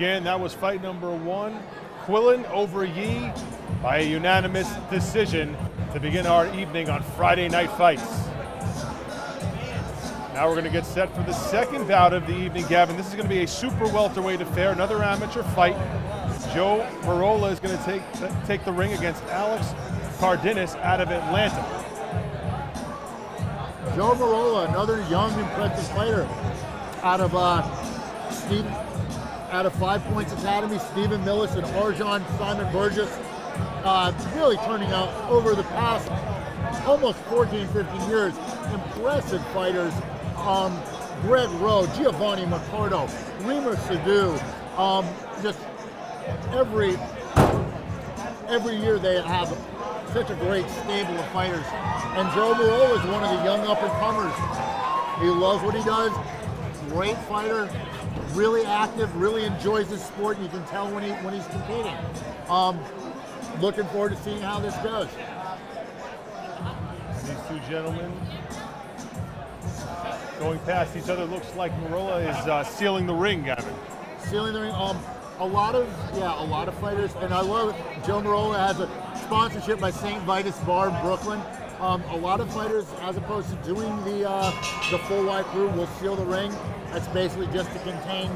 Again, that was fight number one. Quillen over Yee by a unanimous decision to begin our evening on Friday Night Fights. Now we're going to get set for the second bout of the evening, Gavin. This is going to be a super welterweight affair, another amateur fight. Joe Merolla is going to take, take the ring against Alex Cardenas out of Atlanta. Joe Merolla, another young, impressive fighter out of uh, Steve, out of Five Points Academy, Stephen Millis and Arjan Simon Burgess, uh, really turning out over the past almost 14, 15 years, impressive fighters. Um, Greg Rowe, Giovanni Mercado, Remer Sadu, um, just every every year they have such a great stable of fighters. And Joe Merolla is one of the young up and comers. He loves what he does. Great fighter, really active, really enjoys his sport. You can tell when he when he's competing. Um, looking forward to seeing how this goes. These two gentlemen going past each other. Looks like Merolla is uh, sealing the ring, Gavin. Sealing the ring. Um, a lot of yeah, a lot of fighters, and I love Joe Merolla has a sponsorship by St. Vitus Bar in Brooklyn. Um, a lot of fighters, as opposed to doing the uh, the full wai kru, will seal the ring. That's basically just to contain,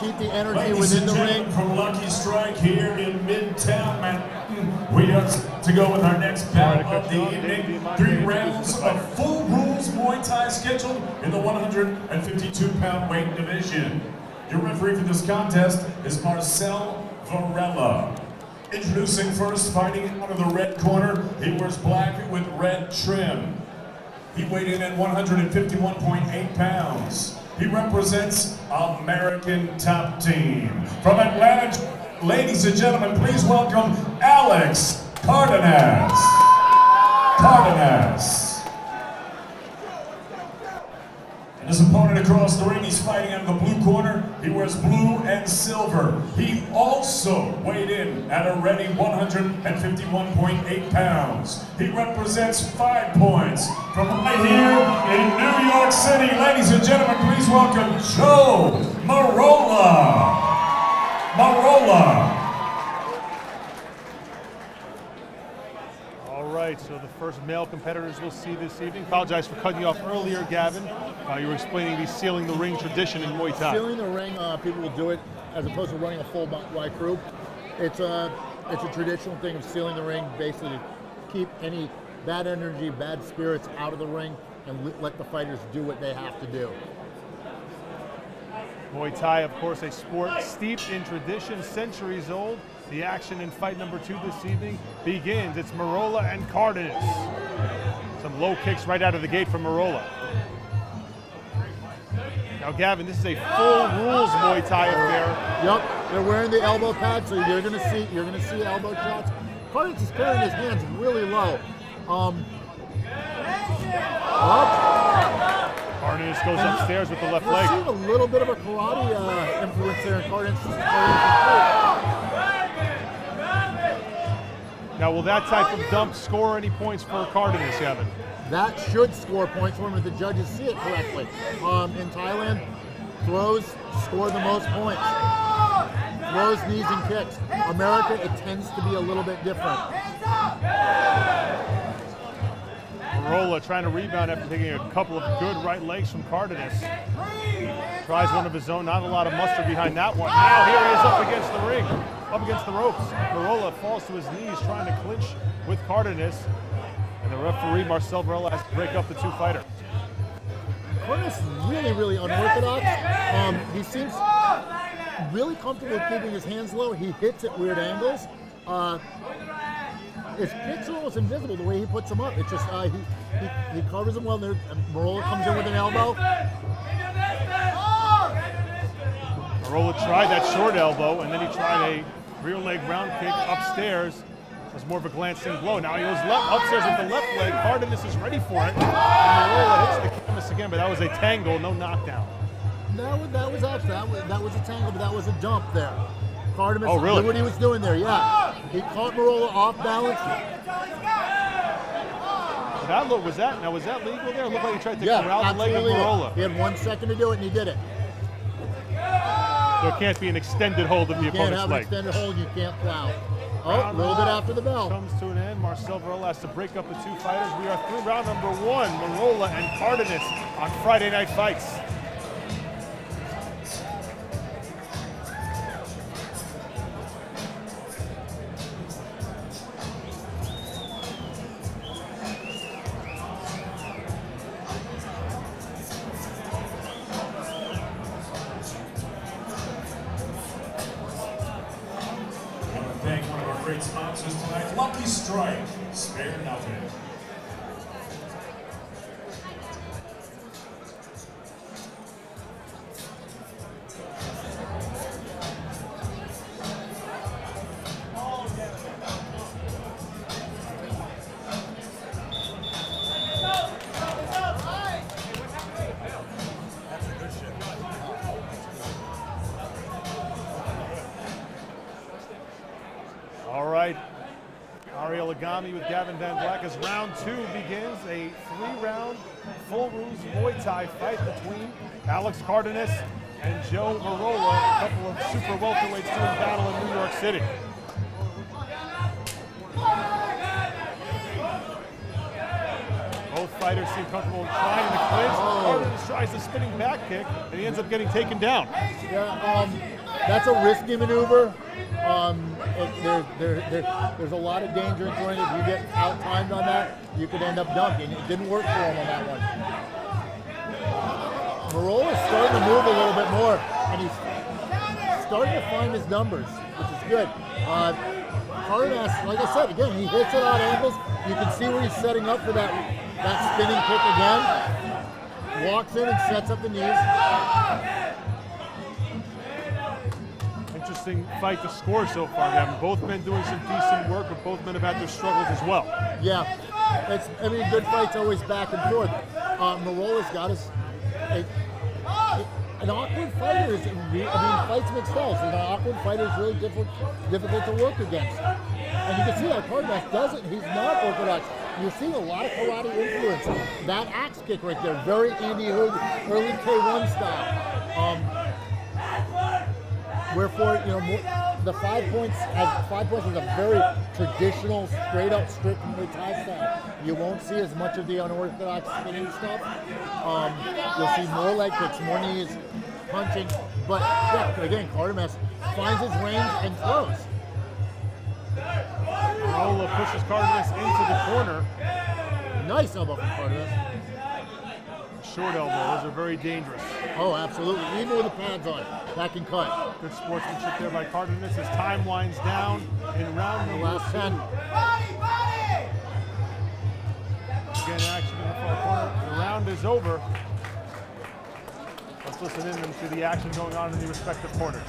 keep the energy Ladies within and the gentlemen, ring. from Lucky Strike here in Midtown Manhattan, we are to go with our next bout of the evening. Three rounds of full rules Muay Thai scheduled in the 152-pound weight division. Your referee for this contest is Marcel Varela. Introducing first, fighting out of the red corner, he wears black with red trim. He weighed in at 151.8 pounds. He represents American Top Team. From Atlanta, ladies and gentlemen, please welcome Alex Cardenas. Cardenas. And his opponent across the ring, he's fighting out of the blue corner. He wears blue and silver. He also weighed in at a ready 151.8 pounds. He represents five points from right here in New York City. Ladies and gentlemen, please welcome Joe Merolla. Merolla. So the first male competitors we'll see this evening. Apologize for cutting you off earlier, Gavin. Uh, you were explaining the sealing the ring tradition in Muay Thai. Sealing the ring, uh, people will do it as opposed to running a full wai kru. It's a it's a traditional thing of sealing the ring, basically to keep any bad energy, bad spirits out of the ring, and let- let the fighters do what they have to do. Muay Thai, of course, a sport steeped in tradition, centuries old. The action in fight number two this evening begins. It's Merolla and Cardenas. Some low kicks right out of the gate from Merolla. Now, Gavin, this is a full rules Muay Thai affair. Yep, they're wearing the elbow pads, so you're gonna see you're gonna see elbow shots. Cardenas is carrying his hands really low. Um, up. Cardenas goes upstairs with the left leg. a little bit of a karate uh, influence there in Cardenas. Now, will that type of dump score any points for Cardenas, Gavin? That should score points for him if the judges see it correctly. Um, in Thailand, throws score the most points. Throws, knees, and kicks. America, it tends to be a little bit different. Merolla trying to rebound after taking a couple of good right legs from Cardenas. Tries one of his own, not a lot of mustard behind that one. Now here he is up against the ring, up against the ropes. Merolla falls to his knees trying to clinch with Cardenas. And the referee, Marcel Varela, has to break up the two fighters. Cardenas is really, really unorthodox. Um, he seems really comfortable keeping his hands low. He hits at weird angles. Uh, his kicks are almost invisible the way he puts them up. It's just uh, he, he he covers them well. There, and Merolla comes in with an elbow. Merolla tried that short elbow, and then he tried a rear leg round kick upstairs. Was more of a glancing blow. Now he goes left, upstairs with the left leg. Cardenas is ready for it. And Merolla hits the canvas again, but that was a tangle, no knockdown. That was, that was actually that was, that was a tangle, but that was a dump there. Cardenas Oh, really? knew what he was doing there. Yeah, he caught Merolla off balance. That look was that now was that legal there? It looked like he tried to Yeah, corral the leg of. Merolla. He had one second to do it, and he did it. There can't be an extended hold of the You can't opponent's have an extended hold, you can't plow. Oh, a little bit after the bell. Comes to an end. Marcel Varela has to break up the two fighters. We are through round number one. Merolla and Cardenas on Friday Night Fights. Great sponsors tonight, Lucky Strike. Spare nothing. Ariel Agami with Gavin Van Black as round two begins. A three-round full rules Muay Thai fight between Alex Cardenas and Joe Merolla, a couple of super welterweights doing battle in New York City. Both fighters seem comfortable trying to clinch. Cardenas tries the spinning back kick, and he ends up getting taken down. Yeah, um, that's a risky maneuver. Um, there, there, there, there's a lot of danger in throwing. If you get out timed on that, you could end up dunking. It didn't work for him on that one. Merolla's starting to move a little bit more, and he's starting to find his numbers, which is good. Uh, Cardenas, like I said, again, he hits it on angles. You can see where he's setting up for that, that spinning kick again. Walks in and sets up the knees. Interesting fight to score so far, Gavin. Both men doing some decent work, but both men have had their struggles as well. Yeah, it's. I mean, good fights always back and forth. Uh, Merolla's got us. An awkward fighter is. I mean, fights mixed styles. An awkward fighter is really difficult, difficult to work against. And you can see that Cardenas doesn't. He's not orthodox. You're seeing a lot of karate influence. That axe kick right there, very Andy Hug, early K1 style. Um, Wherefore, you know, more, the five points as five points is a very traditional, straight up strict Muay Thai style. You won't see as much of the unorthodox spinning stuff. Um, you'll see more leg kicks, more knees, punching. But yeah, again, Cardenas finds his range and throws. Merolla pushes Cardenas into the corner. Nice elbow from Cardenas. Short elbow. Those are very dangerous. Oh, absolutely. Even with the pads on, that can cut. Good sportsmanship there by Cardenas as time winds down in round number Last two. 10. Again, action in the far corner. The round is over. Let's listen in to the action going on in the respective corners.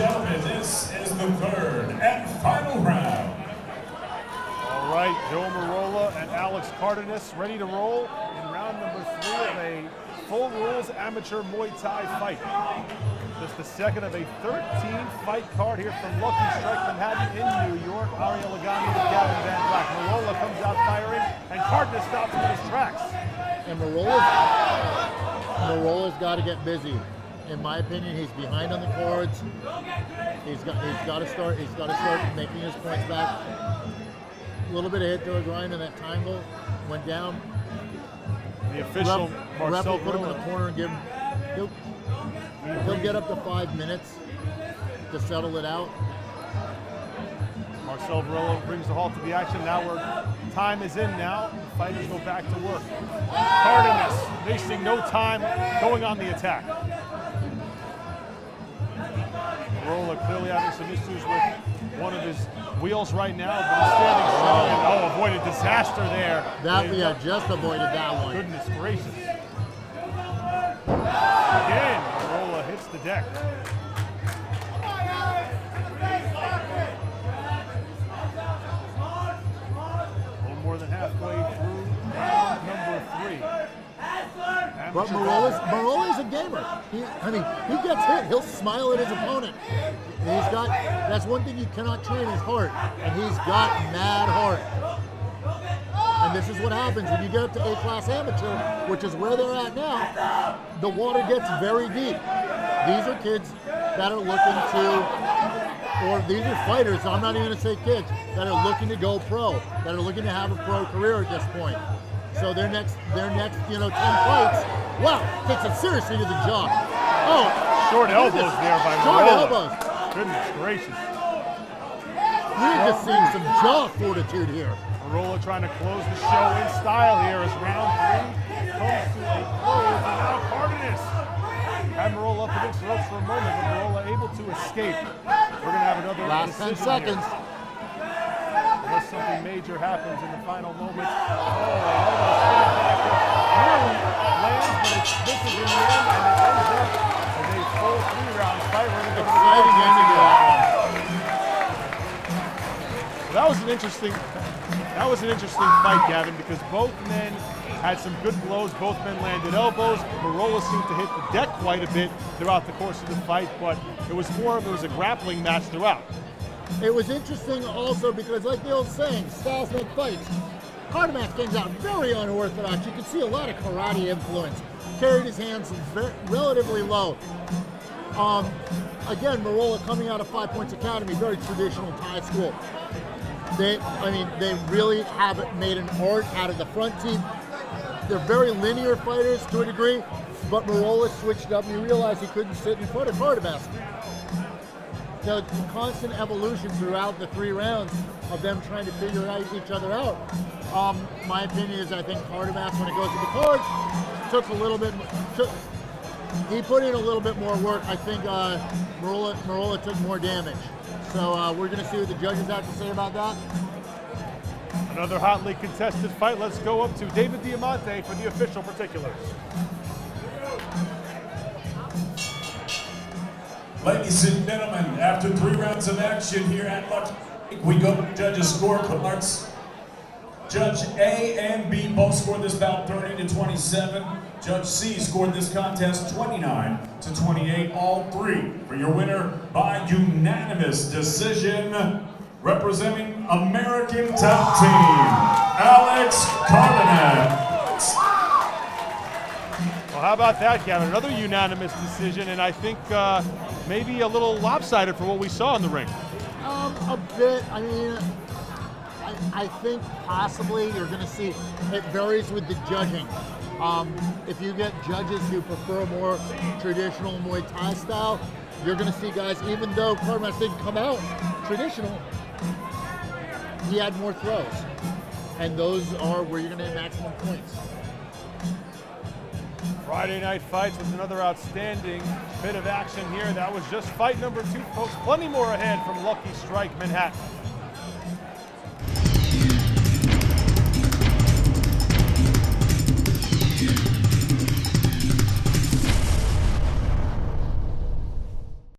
Gentlemen, this is the third and final round. All right, Joe Merolla and Alex Cardenas ready to roll in round number three of a full rules amateur Muay Thai fight. This is the second of a 13 fight card here from Lucky Strike Manhattan in New York. Ariel Agami with Gavin Van Black. Merolla comes out firing, and Cardenas stops him in his tracks. And Merolla's, Merolla's got to get busy. In my opinion, he's behind on the cords. He's got he's got to start he's got to start making his points back. A little bit of hit to a grind and that triangle went down. The official Ref, Marcel put him in the corner and give him. He'll, he'll get up to five minutes to settle it out. Marcel Varela brings the halt to the action. Now we're time is in now. Fighters go back to work. Cardenas wasting no time going on the attack. Merolla clearly having some issues with one of his wheels right now, but he's standing strong and oh, avoided disaster there. That yeah, just avoided that one. Goodness gracious. Again, Merolla hits the deck. But Merolla's, golf. Merolla's a gamer. He, I mean, he gets hit, he'll smile at his opponent. He's got, that's one thing you cannot train is heart. And he's got mad heart. And this is what happens when you get up to A-class amateur, which is where they're at now, the water gets very deep. These are kids that are looking to, or these are fighters, I'm not even gonna say kids, that are looking to go pro, that are looking to have a pro career at this point. So their next, their next, you know, 10 fights, wow, takes it seriously to the jaw. Oh, Short elbows there by Short Merolla. elbows. Goodness gracious. We're just seeing some jaw fortitude here. Merolla trying to close the show in style here as round three comes to a close. And now Cardenas had Merolla up against the ropes for a moment, but Merolla able to escape. We're going to have another Last 10 seconds. Here. Unless something major happens in the final moments. Oh, almost spinning back up. Nearly lands, but it's, this is in the end, and it ends up as a full three-round fight. We're going to go to the Exciting judges to here. that That was an interesting. That was an interesting fight, Gavin, because both men had some good blows. Both men landed elbows. Merolla seemed to hit the deck quite a bit throughout the course of the fight, but it was more of it was a grappling match throughout. It was interesting also because, like the old saying, styles make fights. Cardimax came out very unorthodox. You could see a lot of karate influence. Carried his hands ve- relatively low. Um, again, Merolla coming out of Five Points Academy, very traditional Thai school. They, I mean, they really have made an art out of the front teeth. They're very linear fighters to a degree, but Merolla switched up. and You realize he couldn't sit in front of Cardimax the constant evolution throughout the three rounds of them trying to figure out each other out. Um, my opinion is I think Cardimax, when it goes to the cards, took a little bit. Took, he put in a little bit more work. I think uh, Merolla, Merolla took more damage. So uh, we're going to see what the judges have to say about that. Another hotly contested fight. Let's go up to David Diamante for the official particulars. Ladies and gentlemen, after three rounds of action here at Lucky, we go to judges' scorecards. Judge A and B both scored this bout 30 to 27. Judge C scored this contest 29 to 28. All three for your winner by unanimous decision. Representing American Top Team, Alex Carbonet. How about that, Gavin? Another unanimous decision, and I think uh, maybe a little lopsided for what we saw in the ring. Um, a bit. I mean, I, I think possibly you're going to see it varies with the judging. Um, if you get judges who prefer more traditional Muay Thai style, you're going to see guys. Even though Cardimax didn't come out traditional, he had more throws, and those are where you're going to get maximum points. Friday night fights with another outstanding bit of action here. That was just fight number two, folks. Plenty more ahead from Lucky Strike Manhattan.